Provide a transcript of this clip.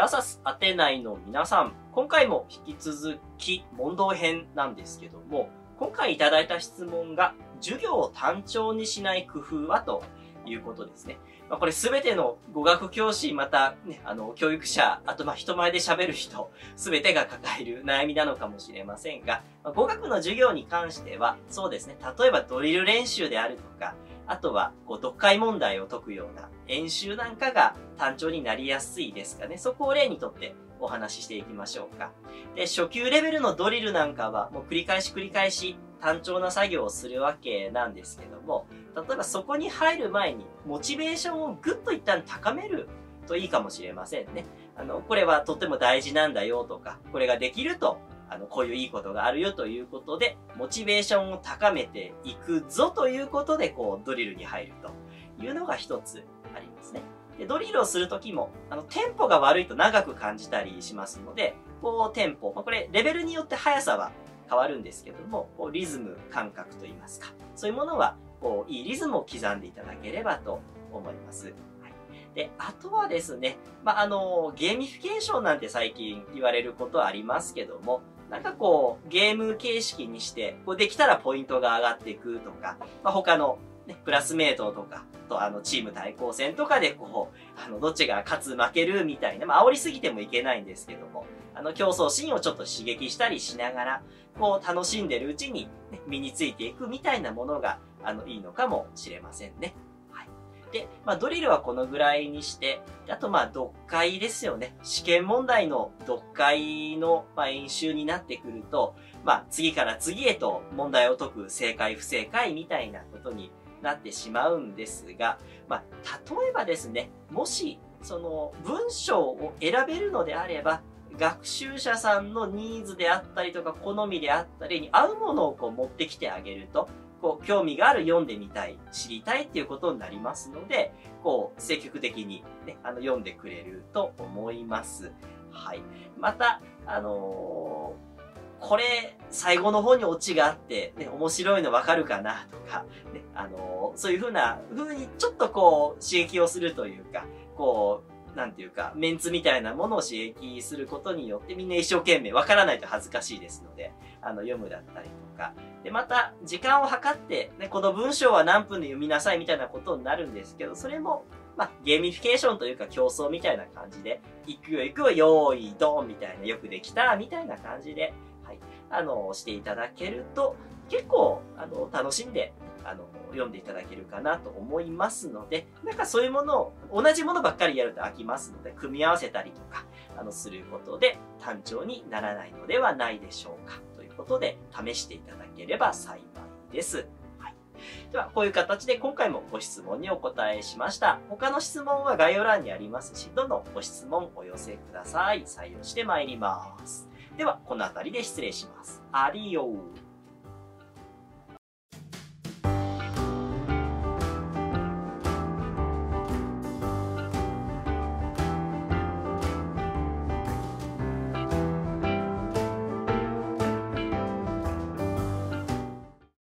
アサス当てないの皆さん、今回も引き続き問答編なんですけども、今回いただいた質問が、授業を単調にしない工夫はということですね。まあ、これすべての語学教師、また、ね、あの、教育者、あと、ま、人前で喋る人、すべてが抱える悩みなのかもしれませんが、まあ、語学の授業に関しては、そうですね、例えばドリル練習であるとか、あとは、こう、読解問題を解くような演習なんかが単調になりやすいですかね。そこを例にとってお話ししていきましょうか。で、初級レベルのドリルなんかは、もう繰り返し繰り返し単調な作業をするわけなんですけども、例えばそこに入る前に、モチベーションをぐっと一旦高めるといいかもしれませんね。あの、これはとても大事なんだよとか、これができるとあの、こういういいことがあるよということで、モチベーションを高めていくぞということで、こう、ドリルに入るというのが一つありますね。で、ドリルをするときも、あの、テンポが悪いと長く感じたりしますので、こう、テンポ、まあ、これ、レベルによって速さは変わるんですけども、こう、リズム、感覚といいますか、そういうものは、こう、いいリズムを刻んでいただければと思います。で、あとはですね、まあ、あの、ゲーミフィケーションなんて最近言われることはありますけども、なんかこう、ゲーム形式にして、こうできたらポイントが上がっていくとか、まあ、他の、ね、クラスメートとか、とあの、チーム対抗戦とかでこう、あの、どっちが勝つ負けるみたいな、まあ、煽りすぎてもいけないんですけども、あの、競争心をちょっと刺激したりしながら、こう、楽しんでるうちに、ね、身についていくみたいなものが、あの、いいのかもしれませんね。はいで、まあ、ドリルはこのぐらいにして、あと、まあ、読解ですよね。試験問題の読解の、まあ、演習になってくると、まあ、次から次へと問題を解く正解不正解みたいなことになってしまうんですが、まあ、例えばですね、もし、その、文章を選べるのであれば、学習者さんのニーズであったりとか、好みであったりに合うものをこう持ってきてあげると、こう、興味がある読んでみたい、知りたいっていうことになりますので、こう、積極的にね、あの、読んでくれると思います。はい。また、あのー、これ、最後の方にオチがあって、ね、面白いのわかるかなとか、ね、あのー、そういうふうな、風にちょっとこう、刺激をするというか、こう、なんていうか、メンツみたいなものを刺激することによってみんな一生懸命わからないと恥ずかしいですので、あの、読むだったりとか。で、また、時間を計って、ね、この文章は何分で読みなさいみたいなことになるんですけど、それも、まあ、ゲーミフィケーションというか競争みたいな感じで、行くよ行くよ、用意ドンみたいな、よくできたみたいな感じで、はい、あの、していただけると、結構、あの、楽しんで、あの、読んでいただけるかなと思いますので、なんかそういうものを、同じものばっかりやると飽きますので、組み合わせたりとか、あの、することで単調にならないのではないでしょうかという。ことで試していただければ幸いです。では、こういう形で今回もご質問にお答えしました。他の質問は概要欄にありますし、どんどんご質問お寄せください。採用してまいります。では、この辺りで失礼します。アディオ。